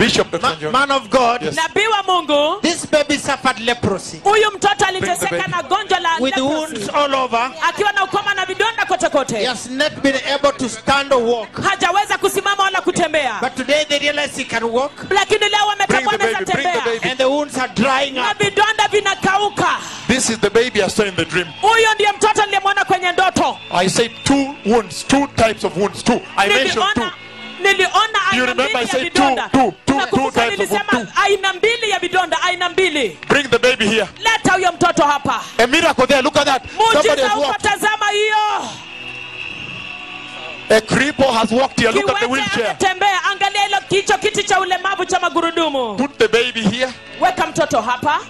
Bishop Dr. Ma- man of God, Yes. nabii wa mungu this baby suffered leprosy huyu mtoto the aliteseka na gonjwa la with leprosy. wounds all over. akiwa na ukoma na vidonda kote He kote has not been able to stand or walk. hajaweza kusimama wala kutembea But today they realize he can walk, lakini leo Bring wametambua the baby, anaweza bring the tembea baby. and the wounds are drying na up. vidonda vinakauka This is the baby I saw in the dream. huyo ndiye mtoto niliyemwona kwenye ndoto I said two wounds, two types of wounds, two. I mentioned two. Niliona aina mbili ya vidonda of nilisema aina mbili ya vidonda aina mbili Bring the baby here. leta huyo mtoto hapa A miracle there. Look at that. Somebody muujiza has uko walked. tazama hiyo A cripple has walked here. Look at the wheelchair. ametembea angalia ile kicho kiti cha ulemavu cha magurudumu Put the baby here. weka mtoto hapa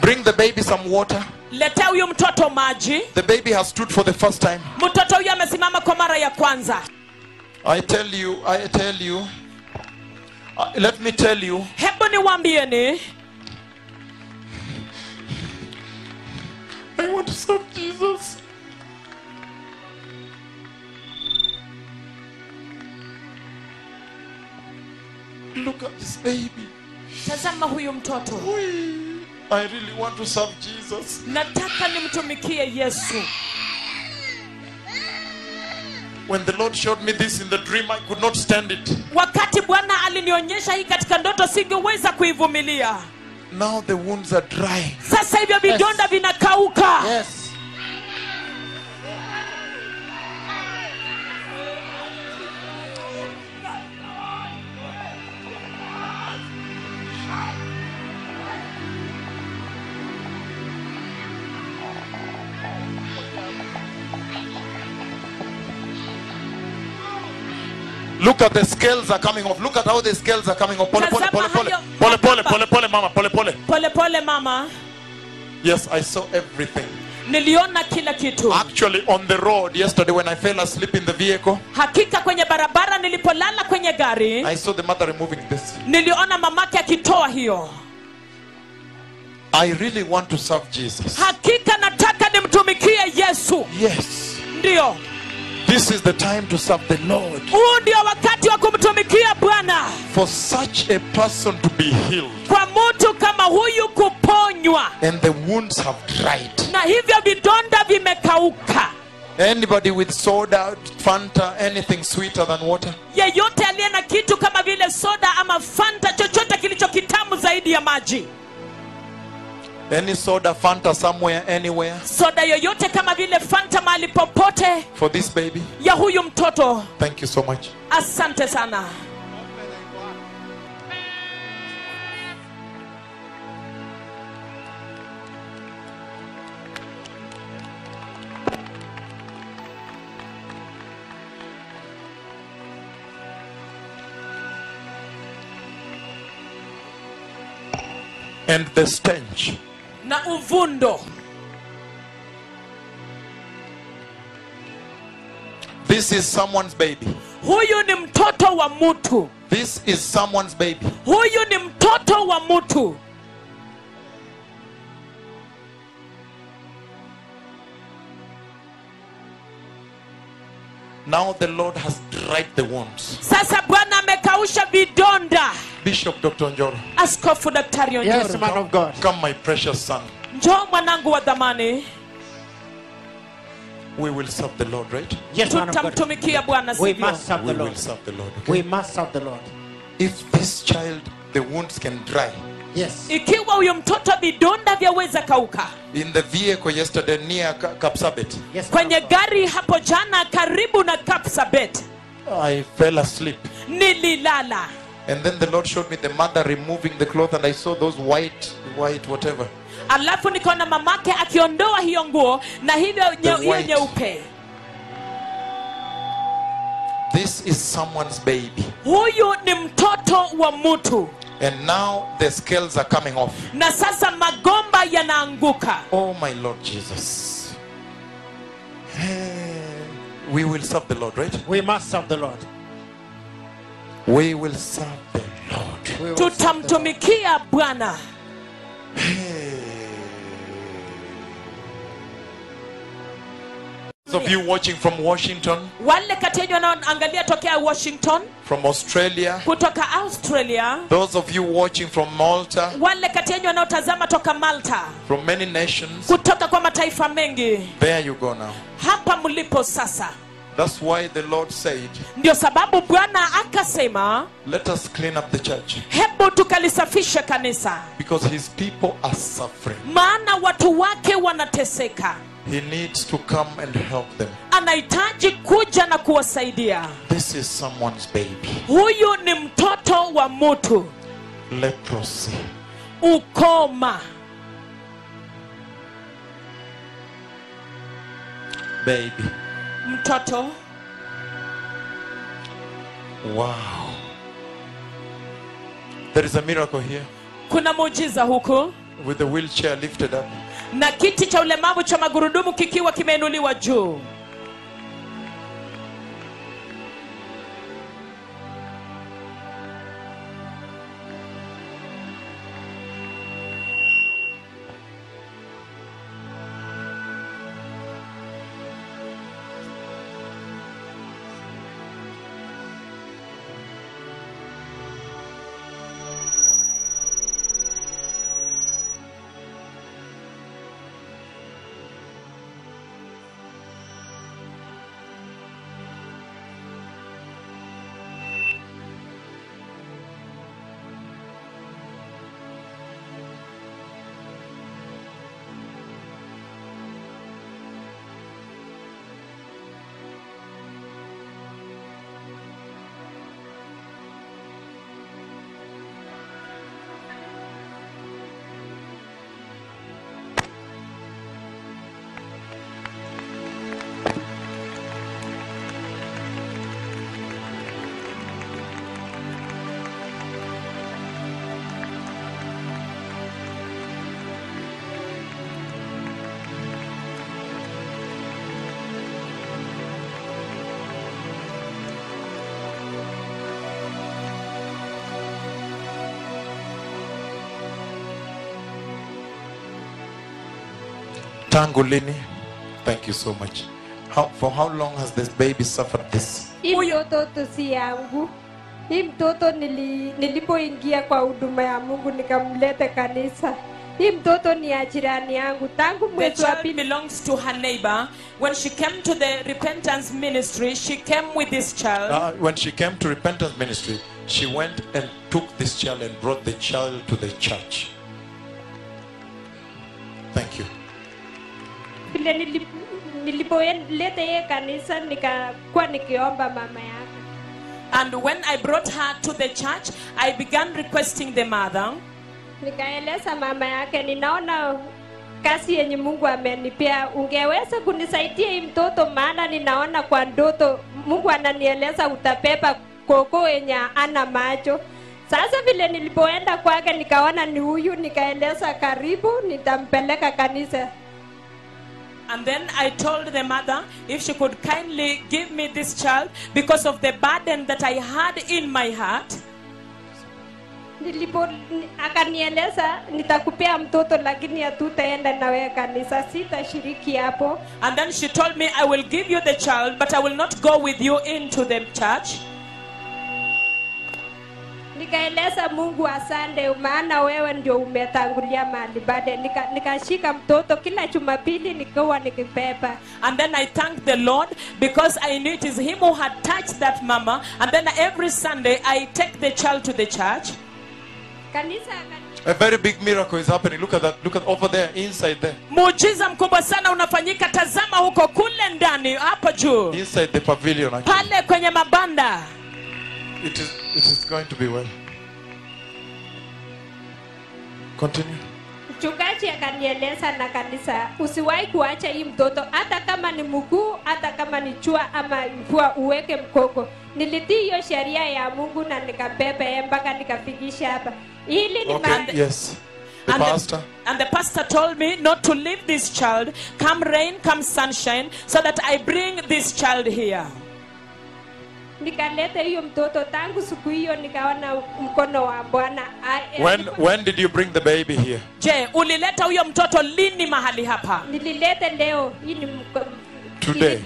Bring the baby some water. Letea huyu mtoto maji The baby has stood for the first time. mtoto huyu amesimama kwa mara ya kwanza I tell you, I tell you. Uh, let me tell you. hebu niwaambieni I want to serve Jesus. Look at this baby. tazama huyu mtoto! I really want to serve Jesus. nataka nimtumikie yesu When the Lord showed me this in the dream, I could not stand it. wakati bwana alinionyesha hii katika ndoto singeweza kuivumilia Now the wounds are dry. sasa hivyo vidonda vinakauka Look at the scales are coming off. Look at how the scales are coming off. Pole pole pole pole. Pole pole pole pole mama. Pole pole. pole pole mama Yes, I saw everything. niliona kila kitu Actually, on the road yesterday when I fell asleep in the vehicle, hakika kwenye barabara nilipolala kwenye gari I saw the mother removing this. niliona mamake akitoa hiyo I really want to serve Jesus. hakika nataka nimtumikie yesu Yes. ndio This is the time to serve the Lord. huu ndio wakati wa kumtumikia bwana For such a person to be healed kwa mtu kama huyu kuponywa and the wounds have dried. na hivyo vidonda vimekauka Anybody with soda, Fanta, anything sweeter than water? yeyote aliye na kitu kama vile soda ama fanta chochote kilicho kitamu zaidi ya maji Any soda, Fanta somewhere, anywhere soda yoyote kama vile fanta mali popote for this baby? ya huyu mtoto Thank you so much. asante sana And the stench. Na uvundo This is someone's baby. huyu ni mtoto wa mtu This is someone's baby. huyu ni mtoto wa mtu Now the Lord has dried the wounds. sasa bwana amekausha vidonda Bishop Dr. Njoro, askofu daktari Yes, Onyoro. man of God. come, my precious son. njoo mwanangu wa dhamani We will serve the Lord, right? Yes, man of God. tutamtumikia bwana We must serve We the will Lord. serve the Lord. Okay? We must serve the Lord. If this child, the wounds can dry. Yes. ikiwa huyu mtoto vidonda vyaweza kauka In the vehicle yesterday near Kapsabet, Yes. kwenye gari hapo jana karibu na kapsabet I fell asleep. nililala And then the Lord showed me the mother removing the cloth, and I saw those white, white, whatever. alafu nikaona mamake akiondoa hiyo nguo na hivyo hiyo nyeupe This is someone's baby. huyu ni mtoto wa mtu And now the scales are coming off. na sasa magomba yanaanguka Oh, my Lord Jesus. Hey, We will serve the Lord, right? We must serve the Lord. We will serve the Lord. Tutamtumikia bwana Hey. Those of you watching from Washington, wale kati yenu wanaoangalia tokea washington from Australia, kutoka australia those of you watching from Malta, wale kati yenyu wanaotazama toka malta from many nations, kutoka kwa mataifa mengi there you go now. hapa mlipo sasa That's why the Lord said, ndio sababu bwana akasema Let us clean up the church hebu tukalisafishe kanisa because his people are suffering. maana watu wake wanateseka He needs to come and help them. anahitaji kuja na kuwasaidia This is someone's baby. huyu ni mtoto wa mutu Leprosy. ukoma Baby. Mtoto Wow. There is a miracle here kuna muujiza huku with the wheelchair lifted up. na kiti cha ulemavu cha magurudumu kikiwa kimeinuliwa juu Tangu lini? Thank you so much. How, for how long has this baby suffered this? Hii Huyu- mtoto tu si yangu. Hii mtoto nili, nilipoingia kwa huduma ya Mungu nikamlete kanisa. Hii mtoto ni ya jirani yangu tangu mwezi wa pili. belongs to her neighbor. When she came to the repentance ministry, she came with this child. Uh, when she came to repentance ministry, she went and took this child and brought the child to the church. Vile nili- nilipoleta yeye kanisa nikakuwa nikiomba mama yake. And when I brought her to the church, I began requesting the mother. Nikaeleza mama yake, ninaona kazi yenye Mungu amenipea, ungeweza kunisaidia hii mtoto, maana ninaona kwa ndoto Mungu ananieleza utapepa koko yenye ana macho. Sasa vile nilipoenda kwake nikaona ni huyu, nikaeleza karibu, nitampeleka kanisa. And then I told the mother if she could kindly give me this child because of the burden that I had in my heart. Nilipo akanieleza nitakupea mtoto, lakini hatutaenda na wewe kanisa, sitashiriki hapo. And then she told me, I will give you the child, but I will not go with you into the church. Nikaeleza mungu asante maana wewe ndio umetangulia mahali bade Nika- nikashika mtoto kila jumapili nikiwa nikipepa And then I thank the Lord because I knew it is Him who had touched that mama. And then every Sunday I take the child to the church. kanisa A very big miracle is happening. Look at that. Look at over there, inside there. Muujiza mkubwa sana unafanyika. Tazama huko kule ndani, hapo juu, Inside the pavilion, actually. pale kwenye mabanda. It is, it is going to be well. Continue. mchungaji akanieleza na kanisa usiwahi kuacha hii mtoto hata kama ni mguu hata kama ni chua ama mvua uweke mkoko nilitii hiyo sheria ya mungu na nikabeba yeye mpaka nikafikisha hapa ili ni Okay. ma- Yes. The And pastor. The, and the pastor told me not to leave this child, come rain, come sunshine, so that I bring this child here. Nikaleta hiyo mtoto tangu siku hiyo nikaona mkono wa bwana When when did you bring the baby here? Je, ulileta huyo mtoto lini mahali hapa? nililete leo hii ni Today.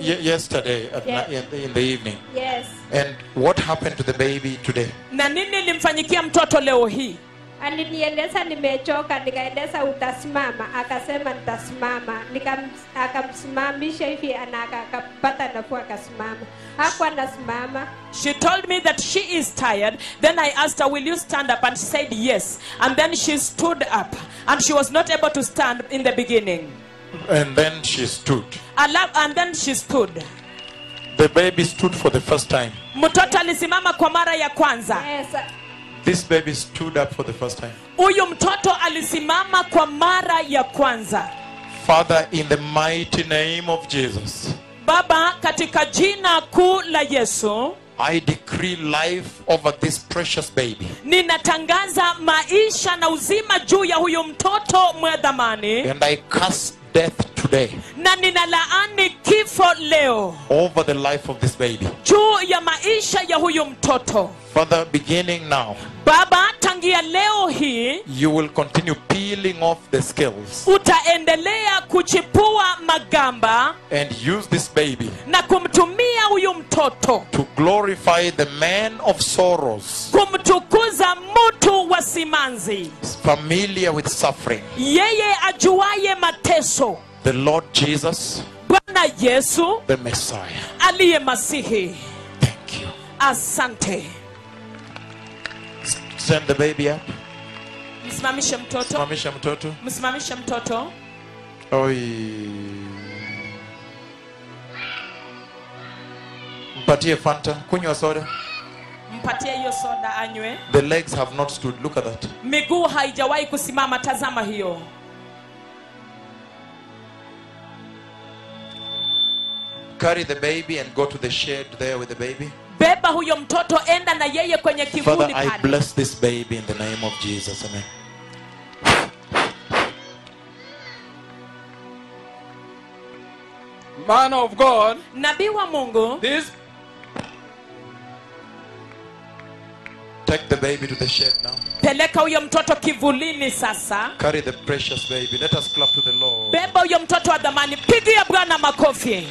Ye- yesterday at yes. in, the, in the evening. yes And what happened to the baby today? na nini ilimfanyikia mtoto leo hii alinieleza nimechoka nikaeleza utasimama akasema nitasimama Nikam- akamsimamisha hivi na aka- akapata nafuu akasimama hakuwa anasimama She told me that she is tired. Then I asked her, Will you stand up? And she said, Yes. And then she stood up. And she was not able to stand in the beginning. And then she stood. And then she stood. The baby stood for the first time. Mtoto alisimama kwa mara ya kwanza. yes. This baby stood up for the first time. Huyu mtoto alisimama kwa mara ya kwanza. Father, in the mighty name of Jesus, Baba, katika jina kuu la Yesu, I decree life over this precious baby. ninatangaza maisha na uzima juu ya huyu mtoto mwadhamani. And I cast death today na ninalaani kifo leo over the life of this baby. juu ya maisha ya huyu mtoto. Father, beginning now, Baba, tangia leo hii you will continue peeling off the scales utaendelea kuchipua magamba and use this baby na kumtumia huyu mtoto to glorify the man of sorrows, kumtukuza mtu wa simanzi, familiar with suffering, yeye ajuaye mateso, the Lord Jesus, Bwana Yesu the Messiah. aliye Masihi. Asante. Send the baby up. Msimamishe mtoto, Msimamishe mtoto. msimamishe mtoto. Oi. Mpatie Fanta, kunywa soda. Mpatie hiyo soda anywe. The legs have not stood. Look at that. Miguu haijawahi kusimama, tazama hiyo. Carry the baby and go to the shed there with the baby. Beba huyo mtoto, enda na yeye kwenye Father, I bless this baby in the name of Jesus. Amen. Man of God, Nabii wa Mungu, this Take the baby to the shed now. peleka huyo mtoto kivulini sasa. Carry the precious baby. Let us clap to the Lord. Beba huyo mtoto wa dhamani, pigia Bwana makofi.